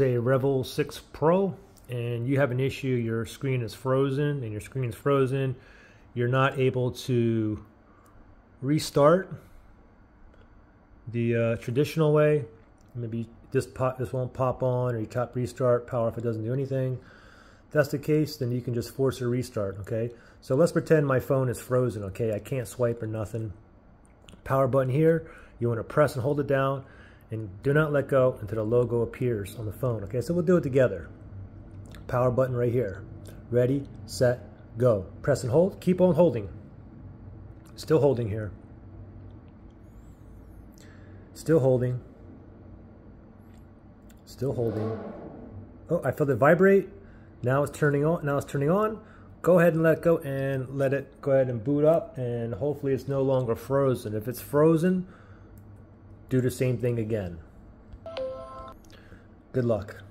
a REVVL 6 Pro and you have an issue, your screen is frozen and your screen is frozen, you're not able to restart the uh, traditional way. Maybe this pop, this won't pop on or you tap restart, power if it doesn't do anything. If that's the case, then you can just force a restart, okay? So let's pretend my phone is frozen, okay? I can't swipe or nothing. Power button here, you want to press and hold it down and do not let go until the logo appears on the phone. Okay, so we'll do it together. Power button right here. Ready, set, go. Press and hold. Keep on holding. Still holding here. Still holding. Still holding. Oh, I felt it vibrate. Now it's turning on. Now it's turning on. Go ahead and let go and let it go ahead and boot up and hopefully it's no longer frozen. If it's frozen, do the same thing again. Good luck.